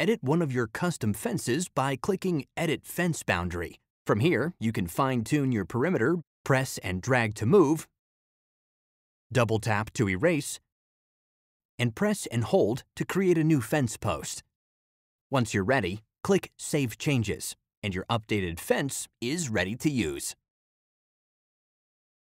edit one of your custom fences by clicking Edit Fence Boundary. From here, you can fine-tune your perimeter, press and drag to move, double tap to erase, and press and hold to create a new fence post. Once you're ready, click Save Changes, and your updated fence is ready to use.